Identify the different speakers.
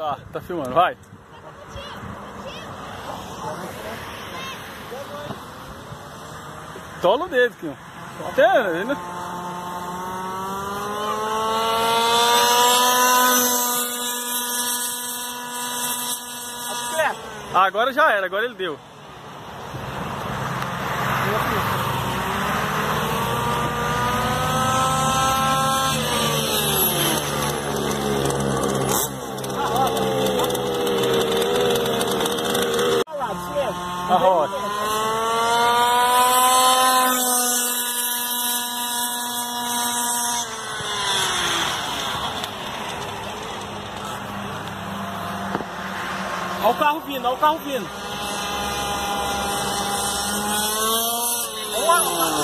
Speaker 1: Tá, tá filmando, vai. Tola o dedo, Kim. Até, né? Agora já era, agora ele deu. A roda.
Speaker 2: Olha o carro vindo, olha o carro vindo. Olha o carro.